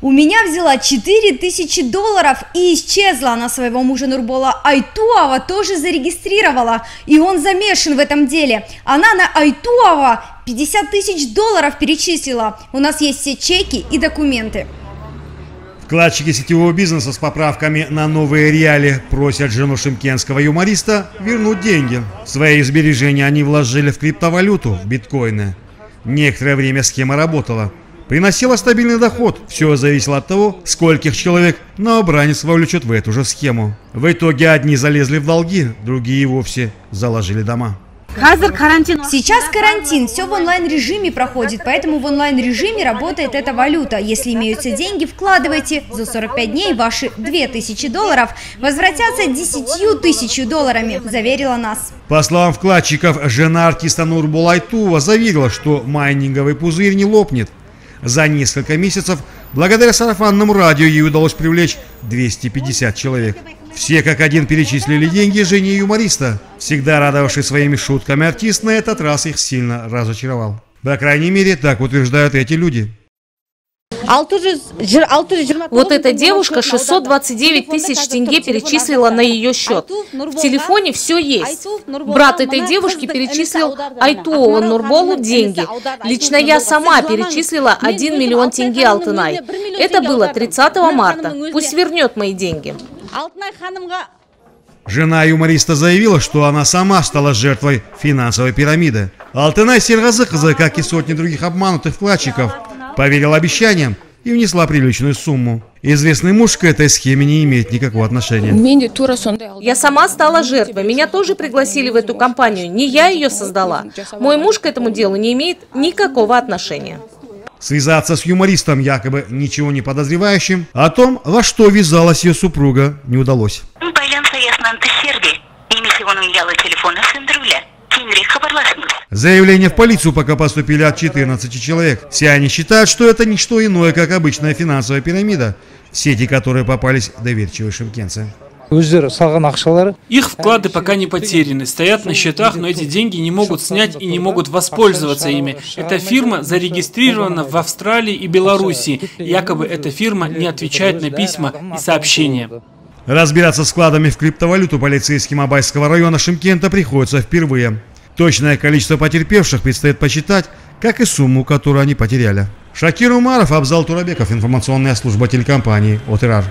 У меня взяла 4000 долларов и исчезла. Она своего мужа Нурбола Айтуова тоже зарегистрировала. И он замешан в этом деле. Она на Айтуова 50 тысяч долларов перечислила. У нас есть все чеки и документы. Вкладчики сетевого бизнеса с поправками на новые реалии просят жену шимкенского юмориста вернуть деньги. Свои сбережения они вложили в криптовалюту, в биткоины. Некоторое время схема работала. Приносила стабильный доход. Все зависело от того, скольких человек новобранец вовлечет в эту же схему. В итоге одни залезли в долги, другие вовсе заложили дома. Сейчас карантин, все в онлайн-режиме проходит, поэтому в онлайн-режиме работает эта валюта. Если имеются деньги, вкладывайте. За 45 дней ваши 2000 долларов возвратятся 10 тысяч долларами, заверила нас. По словам вкладчиков, жена артиста Нурбулайтува заверила, что майнинговый пузырь не лопнет. За несколько месяцев, благодаря сарафанному радио, ей удалось привлечь 250 человек. Все как один перечислили деньги Жене юмориста. Всегда радовавший своими шутками артист на этот раз их сильно разочаровал. По крайней мере, так утверждают эти люди. Вот эта девушка 629 тысяч тенге перечислила на ее счет. В телефоне все есть. Брат этой девушки перечислил Айтуова Нурболу деньги. Лично я сама перечислила 1 миллион тенге Алтынай. Это было 30 марта. Пусть вернет мои деньги. Жена юмориста заявила, что она сама стала жертвой финансовой пирамиды. Алтынай Серғазықызы, как и сотни других обманутых вкладчиков, поверила обещаниям и внесла приличную сумму. Известный муж к этой схеме не имеет никакого отношения. Я сама стала жертвой. Меня тоже пригласили в эту компанию. Не я ее создала. Мой муж к этому делу не имеет никакого отношения. Связаться с юмористом, якобы ничего не подозревающим, о том, во что вязалась ее супруга, не удалось. Заявления в полицию пока поступили от 14 человек. Все они считают, что это не что иное, как обычная финансовая пирамида, в сети которой попались доверчивые шимкенцы. Их вклады пока не потеряны, стоят на счетах, но эти деньги не могут снять и не могут воспользоваться ими. Эта фирма зарегистрирована в Австралии и Беларуси. Якобы эта фирма не отвечает на письма и сообщения. Разбираться с вкладами в криптовалюту полицейским Абайского района Шимкента приходится впервые. Точное количество потерпевших предстоит посчитать, как и сумму, которую они потеряли. Шакир Умаров, Абзал Турабеков, информационная служба телекомпании «Отирар».